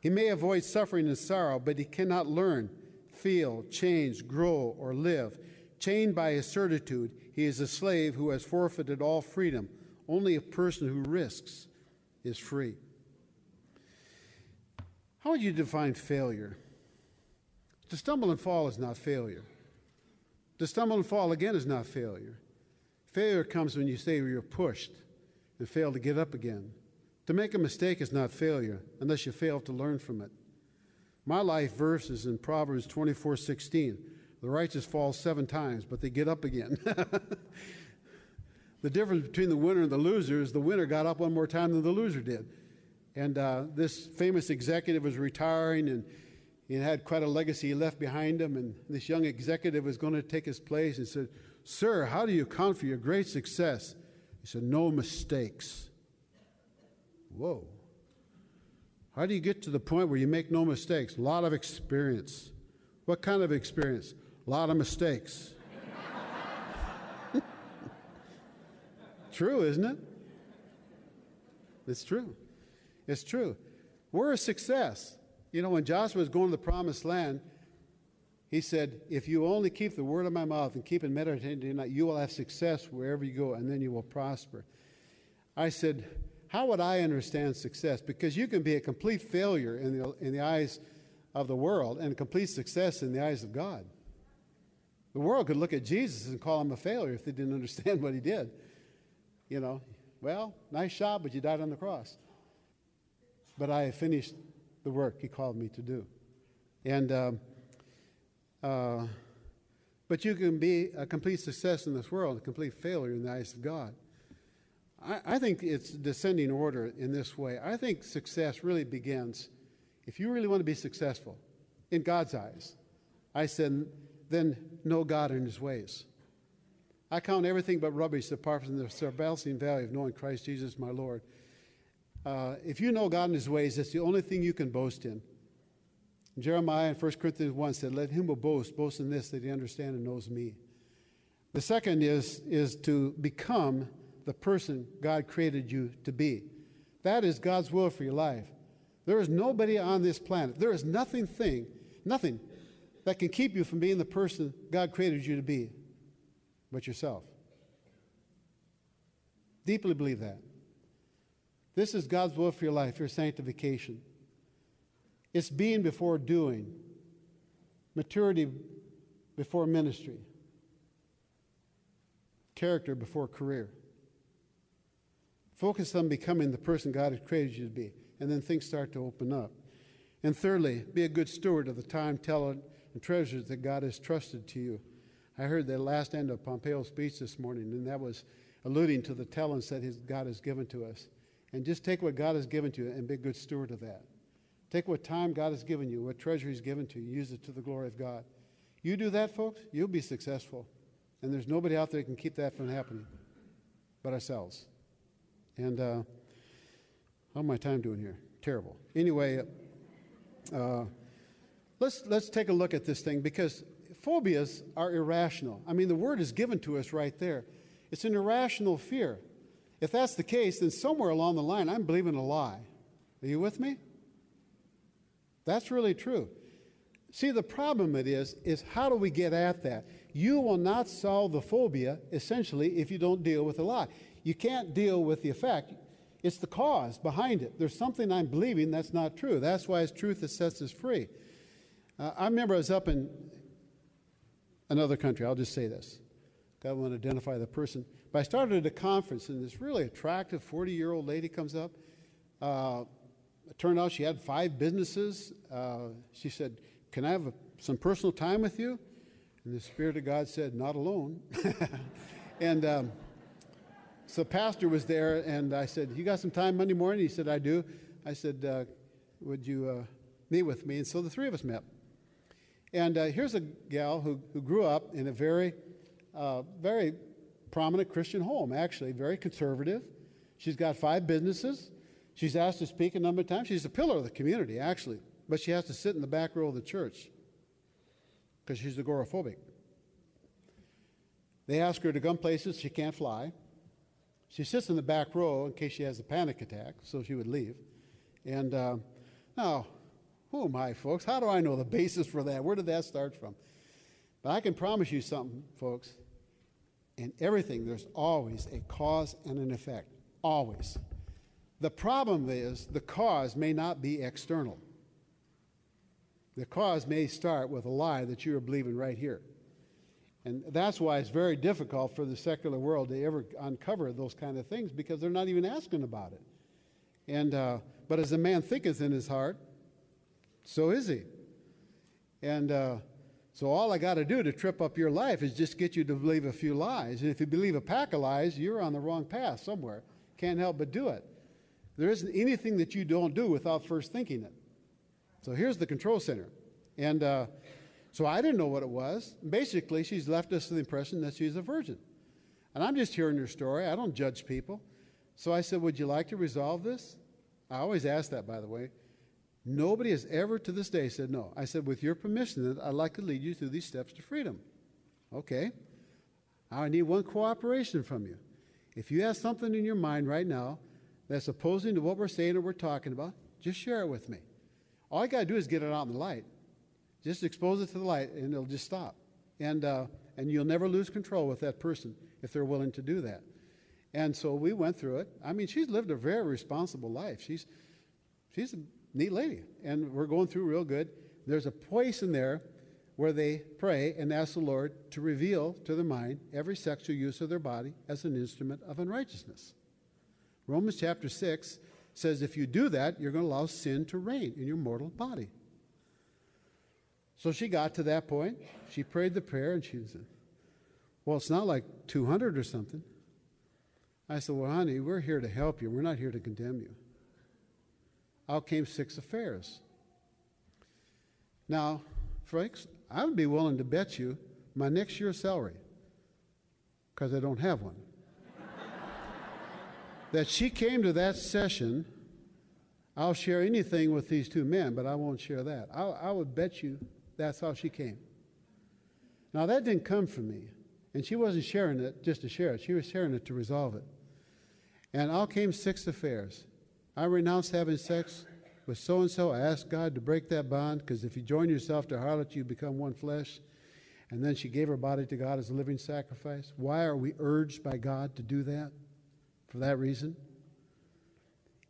He may avoid suffering and sorrow, but he cannot learn, feel, change, grow, or live. Chained by his certitude, he is a slave who has forfeited all freedom. Only a person who risks is free. How would you define failure? To stumble and fall is not failure. To stumble and fall again is not failure. Failure comes when you say you're pushed and fail to get up again. To make a mistake is not failure unless you fail to learn from it. My life verse is in Proverbs 24 16. The righteous fall seven times, but they get up again. the difference between the winner and the loser is the winner got up one more time than the loser did. And uh, this famous executive was retiring and he had quite a legacy left behind him. And this young executive was going to take his place and said, Sir, how do you account for your great success? Said, No mistakes. Whoa. How do you get to the point where you make no mistakes? A lot of experience, What kind of experience? A lot of mistakes. true, isn't it? It's true. It's true. We're a success. You know, when Joshua was going to the promised land, he said, If you only keep the word of my mouth and keep it meditating you will have success wherever you go, and then you will prosper. I said, How would I understand success? Because you can be a complete failure in the, in the eyes of the world and complete success in the eyes of God. The world could look at Jesus and call him a failure if they didn't understand what he did. You know, well, nice job, but you died on the cross. But I finished the work he called me to do. And, um, uh, but you can be a complete success in this world, a complete failure in the eyes of God. I, I think it's descending order in this way. I think success really begins, if you really want to be successful in God's eyes, I said, then know God and his ways. I count everything but rubbish apart from the surpassing value of knowing Christ Jesus my Lord. Uh, if you know God and his ways, that's the only thing you can boast in. Jeremiah in 1 Corinthians 1 said, Let him who boasts boast in this, that he understands and knows me. The second is, is to become the person God created you to be. That is God's will for your life. There is nobody on this planet, there is nothing thing, nothing that can keep you from being the person God created you to be but yourself. Deeply believe that. This is God's will for your life, your sanctification. It's being before doing, maturity before ministry, character before career. Focus on becoming the person God has created you to be, and then things start to open up. And thirdly, be a good steward of the time, talent, and treasures that God has trusted to you. I heard the last end of Pompeo's speech this morning, and that was alluding to the talents that his, God has given to us. And just take what God has given to you and be a good steward of that. Take what time God has given you, what treasure He's given to you, use it to the glory of God. You do that, folks, you'll be successful. And there's nobody out there that can keep that from happening but ourselves. And uh, how my time doing here? Terrible. Anyway, uh, let's, let's take a look at this thing because phobias are irrational. I mean, the word is given to us right there. It's an irrational fear. If that's the case, then somewhere along the line, I'm believing a lie. Are you with me? That's really true. See, the problem it is, is how do we get at that? You will not solve the phobia, essentially, if you don't deal with the lie. You can't deal with the effect. It's the cause behind it. There's something I'm believing that's not true. That's why it's truth that sets us free. Uh, I remember I was up in another country. I'll just say this. God won't identify the person. But I started at a conference, and this really attractive 40 year old lady comes up. Uh, it turned out she had five businesses. Uh, she said, Can I have a, some personal time with you? And the Spirit of God said, Not alone. and um, so, Pastor was there, and I said, You got some time Monday morning? He said, I do. I said, uh, Would you uh, meet with me? And so the three of us met. And uh, here's a gal who, who grew up in a very, uh, very prominent Christian home, actually, very conservative. She's got five businesses. She's asked to speak a number of times. She's a pillar of the community, actually, but she has to sit in the back row of the church because she's agoraphobic. They ask her to come places she can't fly. She sits in the back row in case she has a panic attack, so she would leave. And uh, now, who am I, folks? How do I know the basis for that? Where did that start from? But I can promise you something, folks. In everything, there's always a cause and an effect. Always. The problem is the cause may not be external. The cause may start with a lie that you are believing right here. And that's why it's very difficult for the secular world to ever uncover those kind of things because they're not even asking about it. And, uh, but as a man thinketh in his heart, so is he. And uh, so all I got to do to trip up your life is just get you to believe a few lies. And if you believe a pack of lies, you're on the wrong path somewhere. Can't help but do it. There isn't anything that you don't do without first thinking it. So here's the control center. And uh, so I didn't know what it was. Basically, she's left us the impression that she's a virgin. And I'm just hearing her story. I don't judge people. So I said, Would you like to resolve this? I always ask that, by the way. Nobody has ever to this day said no. I said, with your permission, I'd like to lead you through these steps to freedom. Okay. I need one cooperation from you. If you have something in your mind right now that's opposing to what we're saying or we're talking about, just share it with me. All I got to do is get it out in the light. Just expose it to the light, and it'll just stop. And, uh, and you'll never lose control with that person if they're willing to do that. And so we went through it. I mean, she's lived a very responsible life. She's, she's a neat lady, and we're going through real good. There's a place in there where they pray and ask the Lord to reveal to their mind every sexual use of their body as an instrument of unrighteousness. Romans chapter 6 says if you do that, you're going to allow sin to reign in your mortal body. So she got to that point. She prayed the prayer and she said, Well, it's not like 200 or something. I said, Well, honey, we're here to help you. We're not here to condemn you. Out came six affairs. Now, Franks, I would be willing to bet you my next year's salary, because I don't have one, that she came to that session. I'll share anything with these two men, but I won't share that. I, I would bet you that's how she came. Now, that didn't come from me. And she wasn't sharing it just to share it, she was sharing it to resolve it. And out came six affairs. I renounced having sex with so and so. I asked God to break that bond because if you join yourself to harlot, you become one flesh. And then she gave her body to God as a living sacrifice. Why are we urged by God to do that? For that reason.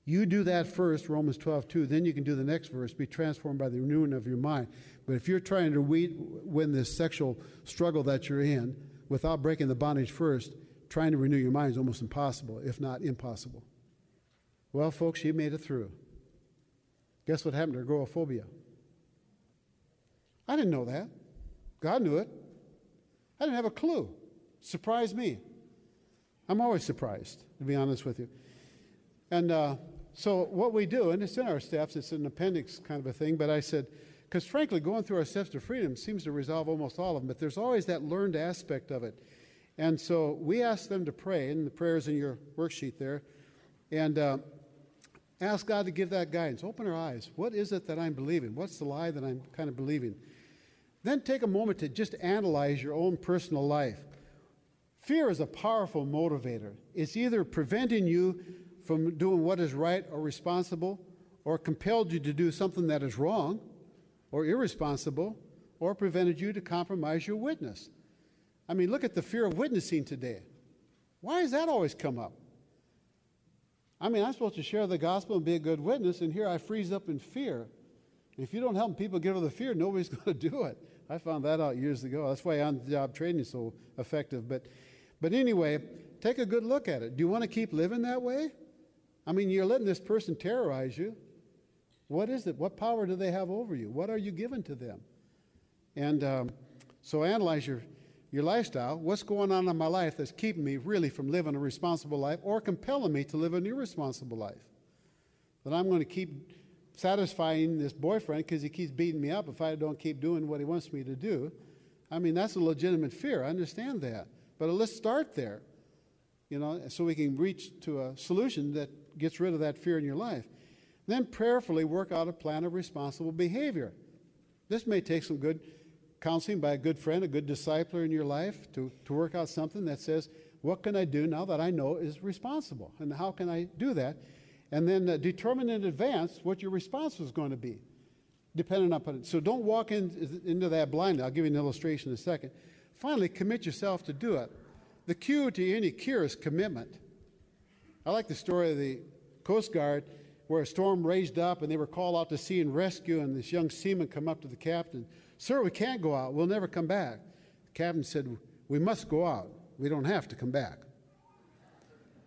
You do that first, Romans 12, 2. Then you can do the next verse, be transformed by the renewing of your mind. But if you're trying to win this sexual struggle that you're in without breaking the bondage first, trying to renew your mind is almost impossible, if not impossible. Well, folks, she made it through. Guess what happened to her agoraphobia? I didn't know that. God knew it. I didn't have a clue. Surprised me. I'm always surprised, to be honest with you. And uh, so, what we do, and it's in our steps, it's an appendix kind of a thing, but I said, because frankly, going through our steps to freedom seems to resolve almost all of them, but there's always that learned aspect of it. And so we ask them to pray, and the prayer's in your worksheet there, and uh, ask God to give that guidance. Open our eyes. What is it that I'm believing? What's the lie that I'm kind of believing? Then take a moment to just analyze your own personal life. Fear is a powerful motivator. It's either preventing you from doing what is right or responsible, or compelled you to do something that is wrong or irresponsible, or prevented you to compromise your witness. I mean, look at the fear of witnessing today. Why does that always come up? I mean, I'm supposed to share the gospel and be a good witness, and here I freeze up in fear. If you don't help people get over the fear, nobody's going to do it. I found that out years ago. That's why on-the-job training is so effective. But, but anyway, take a good look at it. Do you want to keep living that way? I mean, you're letting this person terrorize you. What is it? What power do they have over you? What are you giving to them? And um, so analyze your your lifestyle, what's going on in my life that's keeping me really from living a responsible life or compelling me to live an irresponsible life? That I'm going to keep satisfying this boyfriend because he keeps beating me up if I don't keep doing what he wants me to do. I mean, that's a legitimate fear. I understand that. But let's start there, you know, so we can reach to a solution that gets rid of that fear in your life. Then prayerfully work out a plan of responsible behavior. This may take some good counseling by a good friend, a good discipler in your life to, to work out something that says, what can I do now that I know is responsible? And how can I do that? And then uh, determine in advance what your response is going to be, depending upon it. So don't walk in, into that blindly. I'll give you an illustration in a second. Finally, commit yourself to do it. The cue to any cure is commitment. I like the story of the Coast Guard where a storm raised up and they were called out to sea and rescue, and this young seaman come up to the captain Sir, we can't go out. We'll never come back. The captain said, We must go out. We don't have to come back.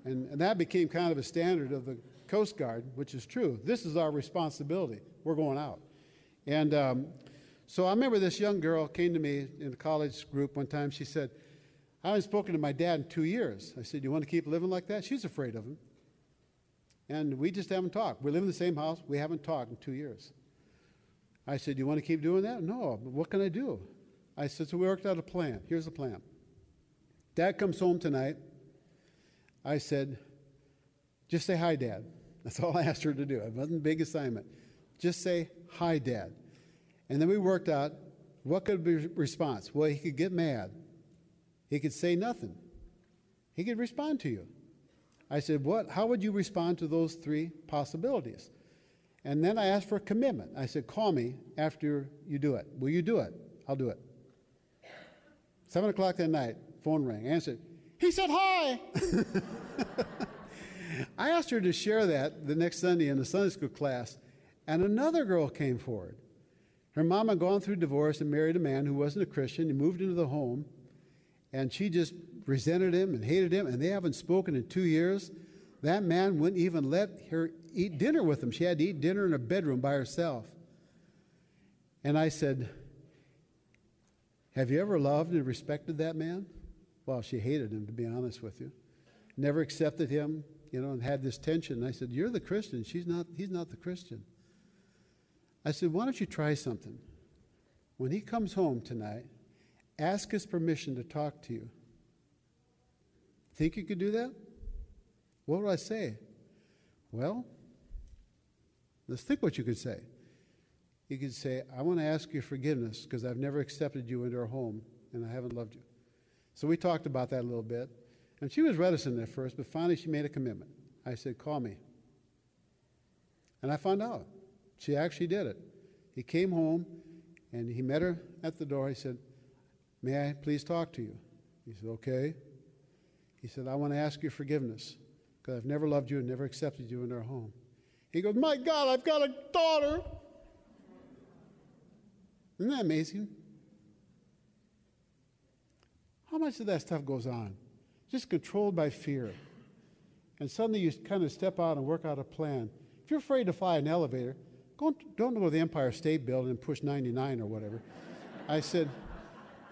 And, and that became kind of a standard of the Coast Guard, which is true. This is our responsibility. We're going out. And um, so I remember this young girl came to me in a college group one time. She said, I haven't spoken to my dad in two years. I said, You want to keep living like that? She's afraid of him. And we just haven't talked. We live in the same house. We haven't talked in two years. I said, You want to keep doing that? No, what can I do? I said, So we worked out a plan. Here's the plan. Dad comes home tonight. I said, Just say hi, Dad. That's all I asked her to do. It wasn't a big assignment. Just say, Hi, Dad. And then we worked out what could be response. Well, he could get mad. He could say nothing. He could respond to you. I said, What? How would you respond to those three possibilities? And then I asked for a commitment. I said, Call me after you do it. Will you do it? I'll do it. Seven o'clock that night, phone rang. Answered. He said, Hi. I asked her to share that the next Sunday in the Sunday school class, and another girl came forward. Her mom had gone through divorce and married a man who wasn't a Christian. He moved into the home, and she just resented him and hated him, and they haven't spoken in two years. That man wouldn't even let her eat dinner with him. She had to eat dinner in a bedroom by herself. And I said, Have you ever loved and respected that man? Well, she hated him, to be honest with you. Never accepted him, you know, and had this tension. And I said, You're the Christian. She's not, he's not the Christian. I said, Why don't you try something? When he comes home tonight, ask his permission to talk to you. Think you could do that? What would I say? Well, let's think what you could say. You could say, I want to ask you forgiveness because I've never accepted you into our home and I haven't loved you. So we talked about that a little bit. And she was reticent at first, but finally she made a commitment. I said, Call me. And I found out. She actually did it. He came home and he met her at the door. He said, May I please talk to you? He said, Okay. He said, I want to ask you forgiveness because I've never loved you and never accepted you in our home. He goes, My God, I've got a daughter. Isn't that amazing? How much of that stuff goes on? Just controlled by fear. And suddenly you kind of step out and work out a plan. If you're afraid to fly an elevator, go, don't go to the Empire State Building and push 99 or whatever. I said,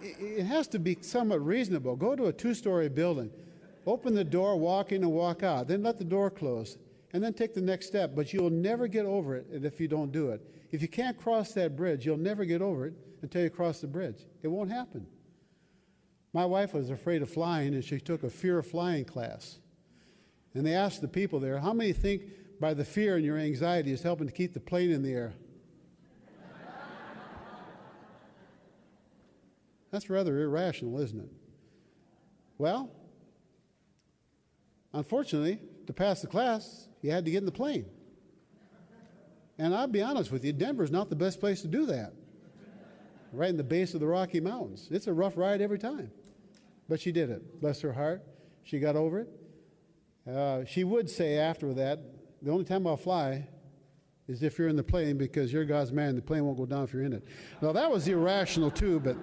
it has to be somewhat reasonable. Go to a two story building. Open the door, walk in and walk out. Then let the door close. And then take the next step. But you'll never get over it if you don't do it. If you can't cross that bridge, you'll never get over it until you cross the bridge. It won't happen. My wife was afraid of flying, and she took a fear of flying class. And they asked the people there, How many think by the fear and your anxiety is helping to keep the plane in the air? That's rather irrational, isn't it? Well, Unfortunately, to pass the class, you had to get in the plane. And I'll be honest with you, Denver's not the best place to do that. Right in the base of the Rocky Mountains. It's a rough ride every time. But she did it. Bless her heart. She got over it. Uh, she would say after that, the only time I'll fly is if you're in the plane because you're God's man. The plane won't go down if you're in it. Now, that was irrational too, but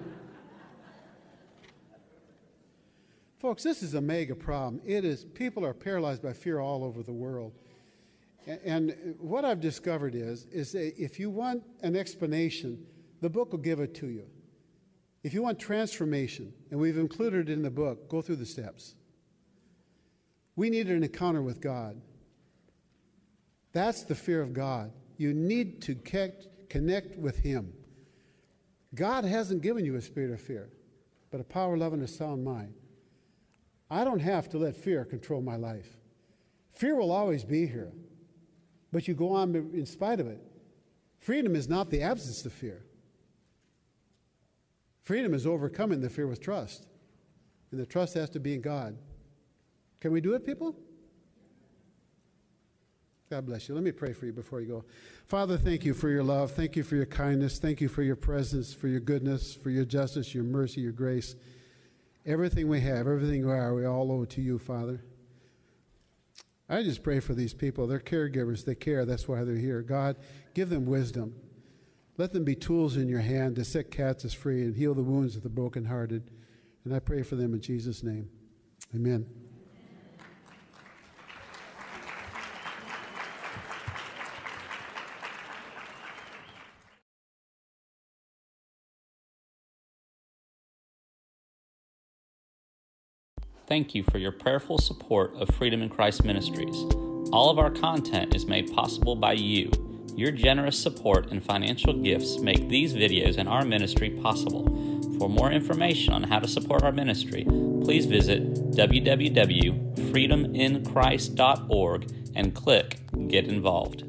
Folks, this is a mega problem. It is, people are paralyzed by fear all over the world. And, what I've discovered is, is if you want an explanation, the book will give it to you. If you want transformation, and we've included it in the book, go through the steps. We need an encounter with God. That's the fear of God. You need to connect with Him. God hasn't given you a spirit of fear, but a power, love, and a sound mind. I don't have to let fear control my life. Fear will always be here, but you go on in spite of it. Freedom is not the absence of fear. Freedom is overcoming the fear with trust. And the trust has to be in God. Can we do it, people? God bless you. Let me pray for you before you go. Father, thank you for your love. Thank you for your kindness. Thank you for your presence, for your goodness, for your justice, your mercy, your grace. Everything we have, everything we are, we all owe to you, Father. I just pray for these people. They're caregivers. They care. That's why they're here. God, give them wisdom. Let them be tools in your hand to set captives free and heal the wounds of the brokenhearted. And I pray for them in Jesus' name. Amen. Thank you for your prayerful support of Freedom in Christ Ministries. All of our content is made possible by you. Your generous support and financial gifts make these videos and our ministry possible. For more information on how to support our ministry, please visit www.freedominchrist.org and click Get Involved.